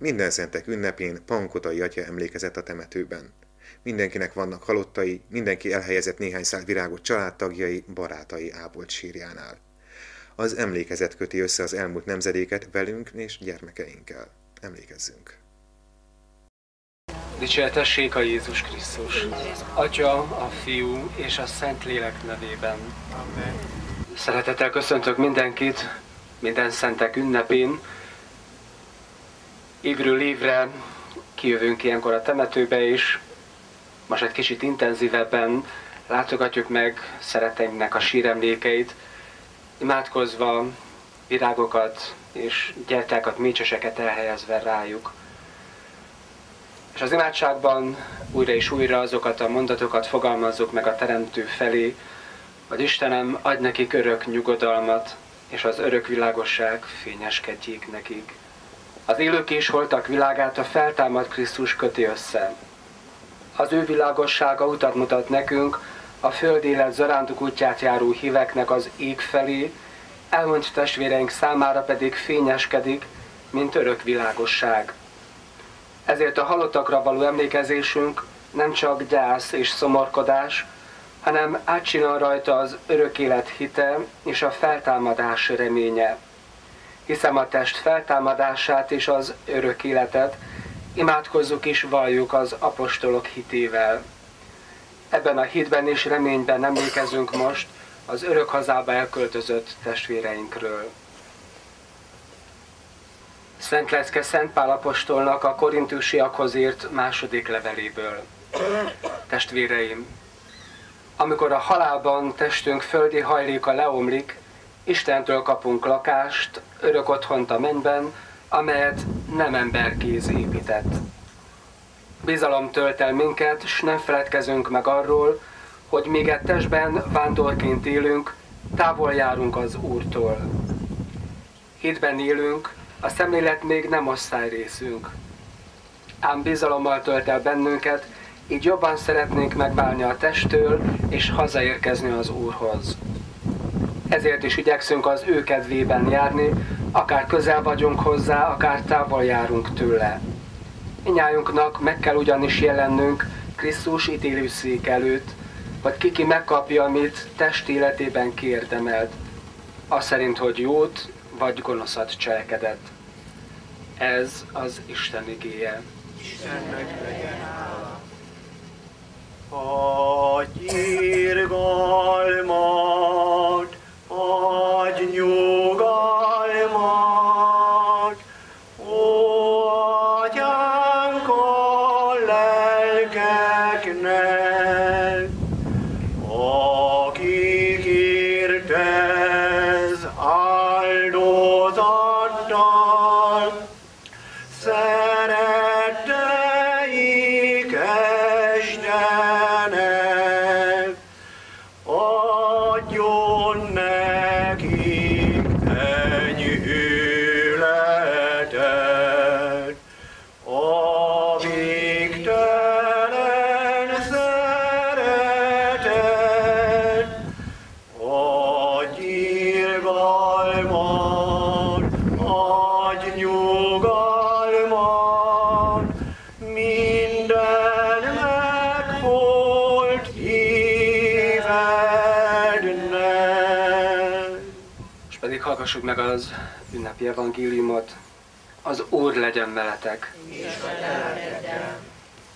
Minden szentek ünnepén Pankotai atya emlékezett a temetőben. Mindenkinek vannak halottai, mindenki elhelyezett néhány szál virágot családtagjai, barátai ápolt sírjánál. Az emlékezet köti össze az elmúlt nemzedéket velünk és gyermekeinkkel. Emlékezzünk! Dicsértessék a Jézus Krisztus! Atya, a Fiú és a Szent Lélek nevében. Amen. Szeretettel köszöntök mindenkit, minden szentek ünnepén. Évről évre kijövünk ilyenkor a temetőbe is. Most egy kicsit intenzívebben látogatjuk meg szereteinknek a síremlékeit, imádkozva virágokat és gyertyákat, mécseseket elhelyezve rájuk. És az imádságban újra és újra azokat a mondatokat fogalmazzuk meg a Teremtő felé, hogy Istenem, adj nekik örök nyugodalmat, és az örök világosság fényeskedjék nekik. Az élők és holtak világát a feltámad Krisztus köti össze. Az ő világossága utat mutat nekünk, a föld élet zarántuk útját járó híveknek az ég felé, elmondj testvéreink számára pedig fényeskedik, mint örök világosság. Ezért a halottakra való emlékezésünk nem csak gyász és szomorkodás, hanem átcsinál rajta az örök élet hite és a feltámadás reménye. Hiszem a test feltámadását és az örök életet, imádkozzuk és valljuk az apostolok hitével. Ebben a hitben és reményben emlékezünk most az örök hazába elköltözött testvéreinkről. Szent Leszke Szent Pál apostolnak a korintusiakhoz írt második leveléből. Testvéreim, amikor a halálban testünk földi hajléka leomlik, Istentől kapunk lakást, örök otthont a mennyben, amelyet nem ember kéz épített. Bizalom tölt el minket, s nem feledkezünk meg arról, hogy még egy testben vándorként élünk, távol járunk az Úrtól. Hitben élünk, a szemlélet még nem osztályrészünk. Ám bizalommal tölt el bennünket, így jobban szeretnénk megválni a testtől, és hazaérkezni az Úrhoz. Ezért is igyekszünk az ő kedvében járni, akár közel vagyunk hozzá, akár távol járunk tőle. Inyájunknak meg kell ugyanis jelennünk Krisztus ítélőszék előtt, hogy kiki megkapja, amit test életében kiérdemelt, az szerint, hogy jót vagy gonoszat cselekedett. Ez az Isten igéje. Istennek legyen hála. Adj irgalmat, hallgassuk meg az ünnepi evangéliumot. Az Úr legyen veletek.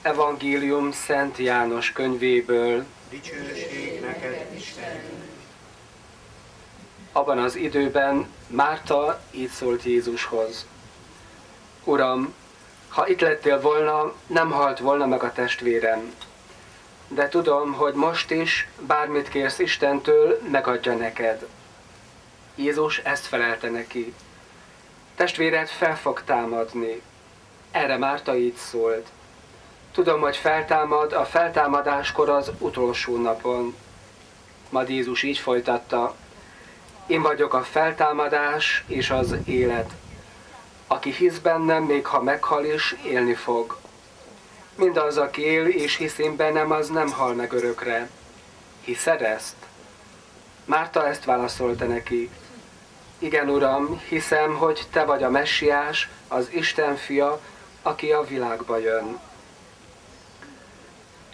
Evangélium Szent János könyvéből. Dicsőség neked, Isten! Abban az időben Márta így szólt Jézushoz. Uram, ha itt lettél volna, nem halt volna meg a testvérem. De tudom, hogy most is, bármit kérsz Istentől, megadja neked. Jézus ezt felelte neki. Testvéred fel fog támadni. Erre Márta így szólt. Tudom, hogy feltámad a feltámadáskor az utolsó napon. Majd Jézus így folytatta. Én vagyok a feltámadás és az élet. Aki hisz bennem, még ha meghal is, élni fog. Mindaz, aki él és hisz én bennem, az nem hal meg örökre. Hiszed ezt? Márta ezt válaszolta neki. Igen, Uram, hiszem, hogy Te vagy a messiás, az Isten fia, aki a világba jön.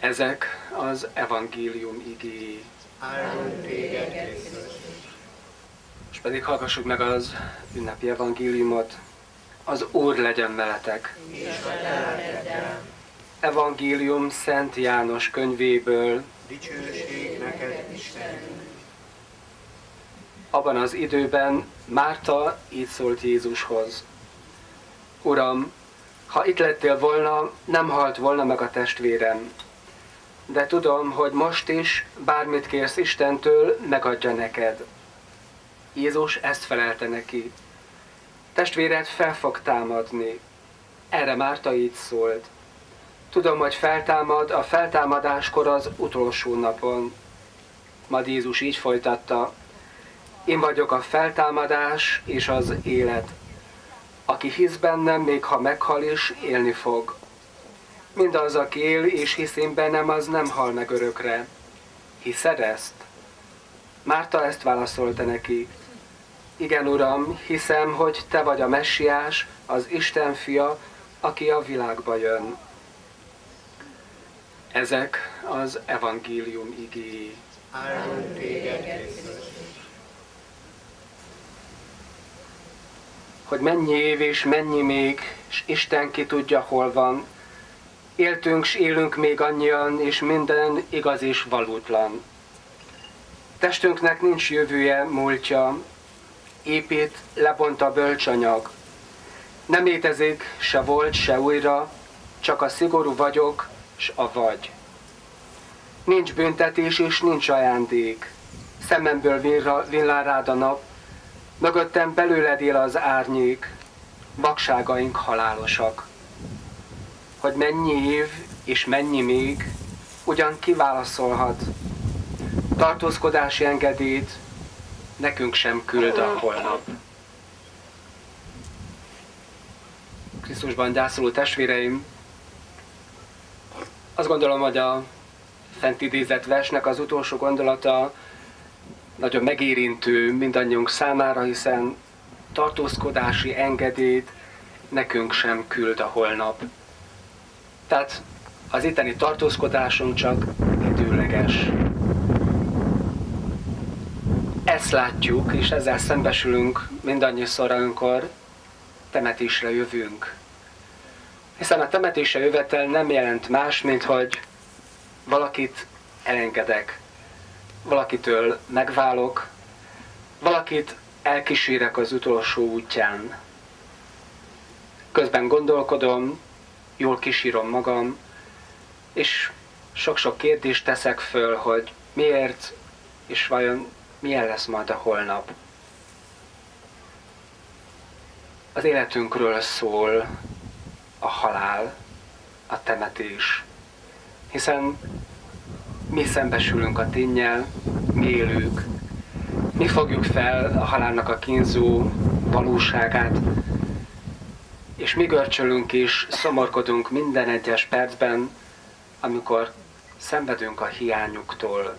Ezek az evangélium igéi. És pedig hallgassuk meg az ünnepi evangéliumot. Az Úr legyen veletek. Evangélium Szent János könyvéből. Dicsőség neked, Isten. Abban az időben Márta így szólt Jézushoz. Uram, ha itt lettél volna, nem halt volna meg a testvérem. De tudom, hogy most is, bármit kérsz Istentől, megadja neked. Jézus ezt felelte neki. Testvéred fel fog támadni. Erre Márta így szólt. Tudom, hogy feltámad a feltámadáskor az utolsó napon. Majd Jézus így folytatta. Én vagyok a feltámadás és az élet. Aki hisz bennem, még ha meghal is, élni fog. Mindaz, aki él és hisz én bennem, az nem hal meg örökre. Hiszed ezt? Márta ezt válaszolta neki. Igen, Uram, hiszem, hogy Te vagy a messiás, az Isten fia, aki a világba jön. Ezek az evangélium igéi. Áldunk téged, Krisztus. Hogy mennyi év és mennyi még, és Isten ki tudja, hol van. Éltünk s élünk még annyian, és minden igaz és valótlan. Testünknek nincs jövője, múltja, épít, lebont a bölcsanyag. Nem létezik se volt, se újra, csak a szigorú vagyok, s a vagy. Nincs büntetés és nincs ajándék. Szememből villán rád a nap, Mögöttem belőled él az árnyék, vakságaink halálosak. Hogy mennyi év és mennyi még, ugyan kiválaszolhat. Tartózkodási engedélyt nekünk sem küld a holnap. Krisztusban gyászoló testvéreim, azt gondolom, hogy a fent idézett versnek az utolsó gondolata nagyon megérintő mindannyiunk számára, hiszen tartózkodási engedélyt nekünk sem küld a holnap. Tehát az itteni tartózkodásunk csak időleges. Ezt látjuk, és ezzel szembesülünk mindannyiszor, amikor temetésre jövünk. Hiszen a temetésre jövetel nem jelent más, mint hogy valakit elengedek, valakitől megválok, valakit elkísérek az utolsó útján. Közben gondolkodom, jól kísírom magam, és sok-sok kérdést teszek föl, hogy miért, és vajon milyen lesz majd a holnap. Az életünkről szól a halál, a temetés, hiszen mi szembesülünk a tényel, mi élők, mi fogjuk fel a halálnak a kínzó valóságát, és mi görcsölünk és szomorkodunk minden egyes percben, amikor szenvedünk a hiányuktól.